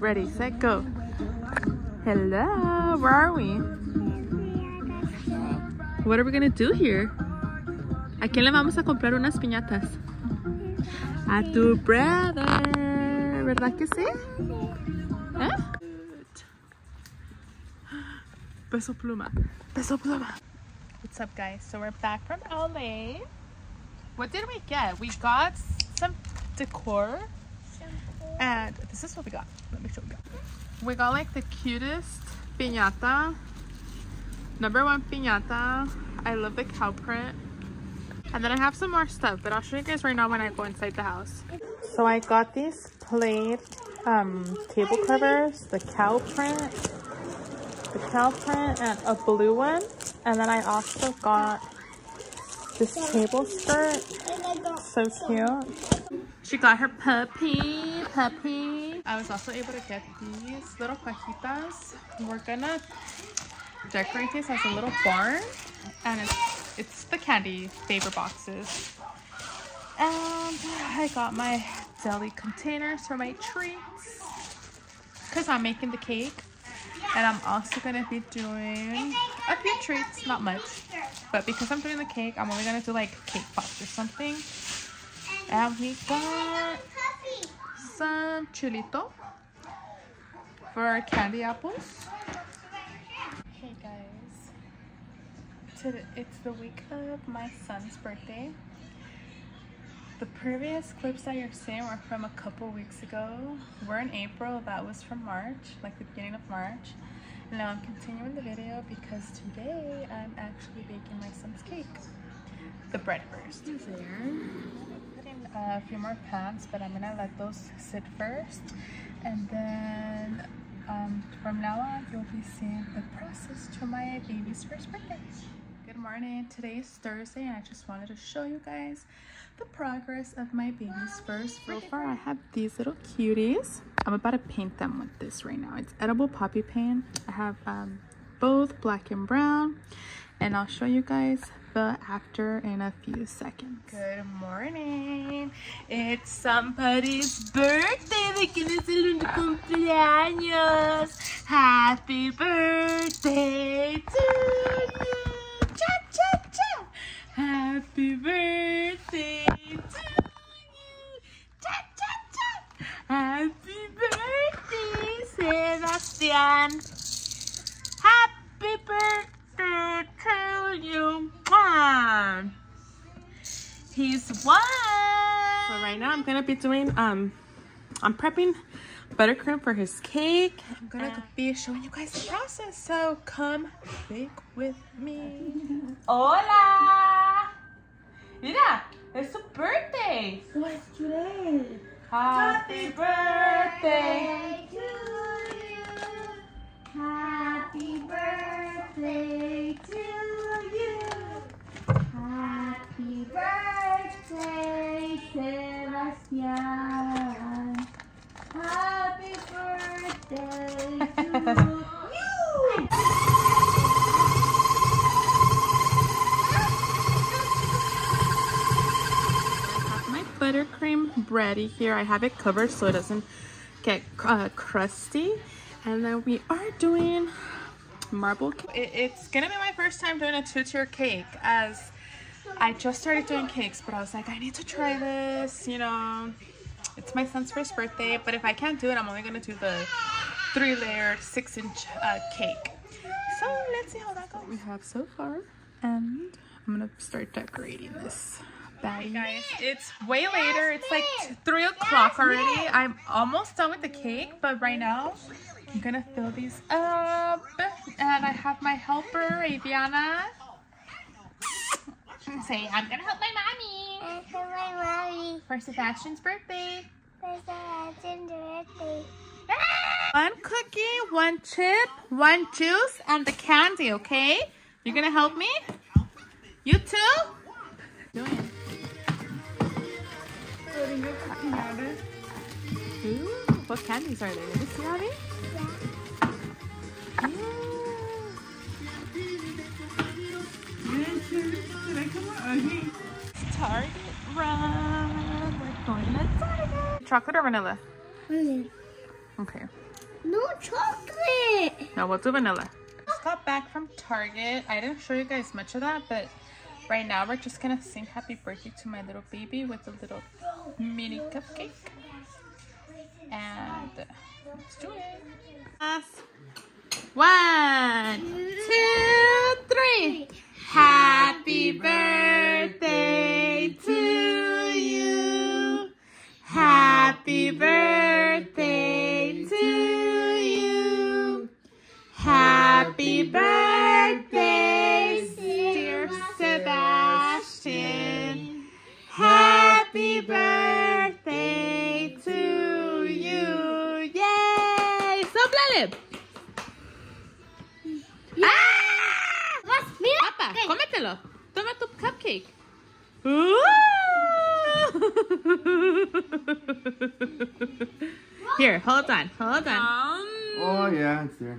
Ready, set, go. Hello, where are we? What are we gonna do here? ¿A quién le vamos a comprar unas piñatas? A tu brother, ¿verdad que sí? ¿Eh? Pluma, peso pluma. What's up guys? So we're back from LA. What did we get? We got some decor and this is what we got. Let me show you. We got like the cutest piñata. Number one piñata. I love the cow print. And then I have some more stuff, but I'll show you guys right now when I go inside the house. So I got these plaid um, table covers, the cow print, the cow print, and a blue one. And then I also got this table skirt. So cute. She got her puppy, puppy. I was also able to get these little fajitas. We're gonna decorate this as a little barn. And it's, it's the candy favor boxes. And I got my deli containers for my treats. Because I'm making the cake. And I'm also going to be doing a few treats, not much. But because I'm doing the cake, I'm only going to do like cake pops or something. And we got some chilito for our candy apples. Hey guys, today, it's the week of my son's birthday. The previous clips that you're seeing were from a couple weeks ago. We're in April, that was from March, like the beginning of March. And now I'm continuing the video because today I'm actually baking my son's cake. The bread first. There? A few more pans, but I'm gonna let those sit first. And then um, from now on, you'll be seeing the process to my baby's first birthday. Good morning. Today is Thursday, and I just wanted to show you guys the progress of my baby's first. So far, I have these little cuties. I'm about to paint them with this right now. It's edible poppy paint. I have um, both black and brown, and I'll show you guys the after in a few seconds. Good morning. It's somebody's birthday. De quién es el cumpleaños. Happy birthday to you. Cha cha cha. Happy birthday to you. Cha cha cha. Happy birthday, Sebastian. Happy birthday to you. Mwah. One. So right now I'm gonna be doing um I'm prepping buttercream for his cake. I'm gonna be showing you guys the process. So come bake with me. Hola! Mira, it's su birthday. What's today? Happy birthday. to you. Happy birthday to you. Happy birthday, Sebastian. Happy birthday to you. I have my buttercream ready here. I have it covered so it doesn't get uh, crusty. And then we are doing marble cake. It's gonna be my first time doing a two-tier cake as I just started doing cakes, but I was like, I need to try this, you know. It's my son's first birthday, but if I can't do it, I'm only gonna do the three-layer, six-inch uh, cake. So let's see how that goes. We have so far, and I'm gonna start decorating this. Hey guys, it's way later. It's like three o'clock already. I'm almost done with the cake, but right now I'm gonna fill these up. And I have my helper, Aviana. Say, I'm gonna help my mommy That's my mommy. for Sebastian's birthday. That's Sebastian's birthday. One cookie, one chip, one juice, and the candy, okay? You're gonna help me? You too? Doing. Ooh, what candies are they? Let me see, Abby. Target run. We're going to Target. Chocolate or vanilla? Vanilla. Okay. No chocolate. Now we'll do vanilla. Just got back from Target. I didn't show you guys much of that, but right now we're just gonna sing happy birthday to my little baby with a little mini cupcake. And let's do it. One, two, three. Happy birthday Here, hold on, hold on. Oh yeah, it's there.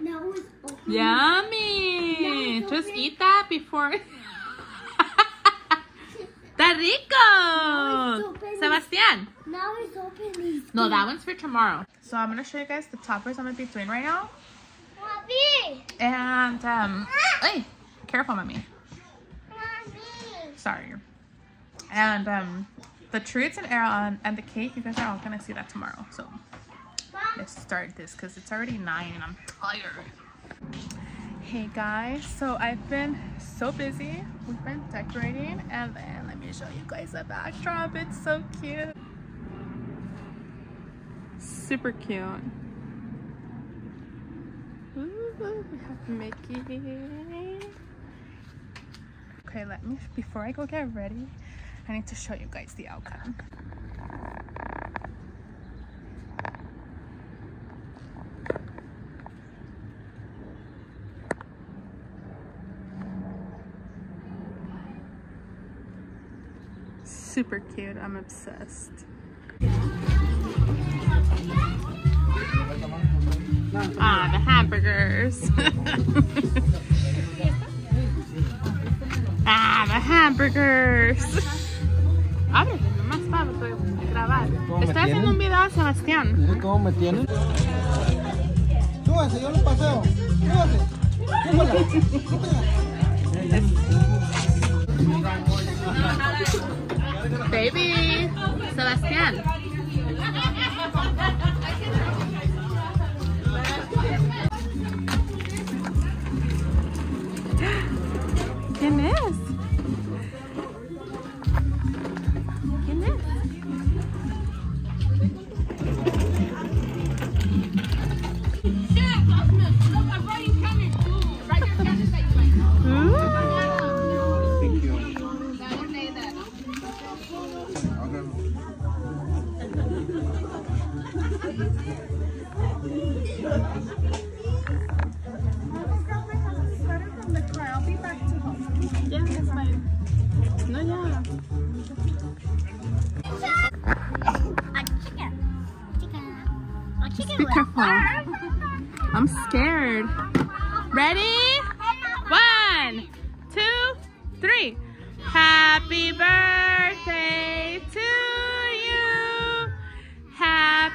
Now it's open. Yummy! No, Just eat that before. ¡Está rico! Sebastian. Now it's open. These No, that one's for tomorrow. So I'm gonna show you guys the toppers I'm gonna be doing right now. Mommy. And um, hey, careful, mommy. Mommy. Sorry. And um, the treats and air and the cake, you guys are all gonna see that tomorrow. So let's start this because it's already nine and I'm tired. Hey guys, so I've been so busy. We've been decorating and then let me show you guys the backdrop. It's so cute. Super cute. Ooh, we have Mickey. Okay, let me, before I go get ready, I need to show you guys the outcome. Super cute, I'm obsessed. Ah, the hamburgers. hamburgers. Ábrele nomás para grabar. ¿Cómo me Estoy haciendo un video a Sebastián. Mire cómo me tienen. Súbase, yo lo paseo. Súbase. Súbala. Baby, Sebastián.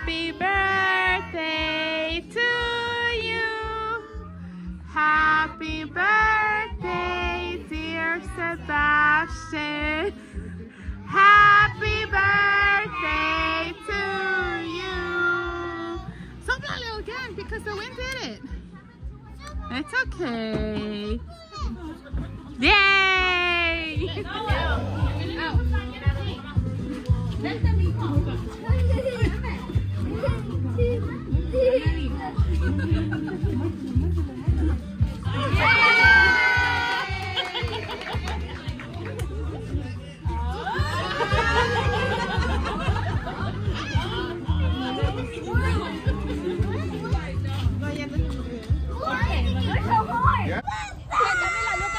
Happy birthday to you. Happy birthday, dear Sebastian. Happy birthday to you. Soplale again because the wind did it. It's okay. Yay!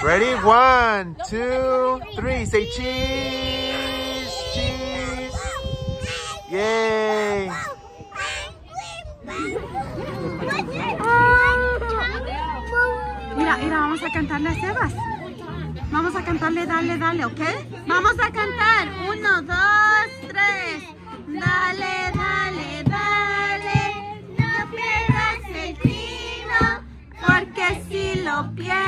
Ready? One, two, three. Say cheese. Cheese. Yay. mira, vamos a cantarle a Sebas. Vamos a cantarle, dale, dale, ¿ok? Vamos a cantar. Uno, dos, tres. Dale, dale, dale. No pierdas el tino, porque si lo pierdes.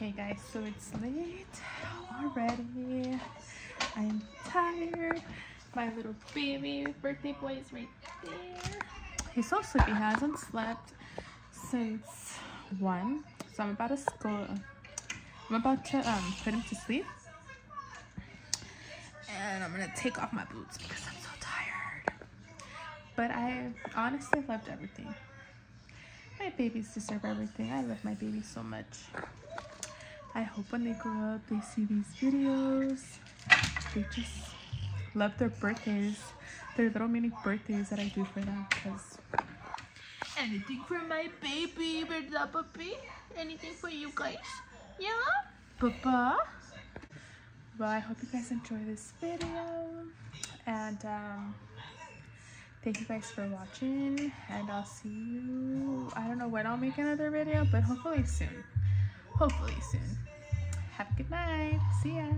Okay, guys, so it's late already. I'm tired. My little baby birthday boy is right there. He's so sleepy. He hasn't slept since one. So I'm about to go. I'm about to um, put him to sleep. And I'm gonna take off my boots because I'm so tired. But I honestly loved everything. My babies deserve everything. I love my babies so much. I hope when they grow up, they see these videos. They just love their birthdays, their little mini birthdays that I do for them. Because anything for my baby, ¿verdad, puppy? Anything for you guys? Yeah? Papa? Well, I hope you guys enjoy this video. And, um, thank you guys for watching and i'll see you i don't know when i'll make another video but hopefully soon hopefully soon. Have a good night. See ya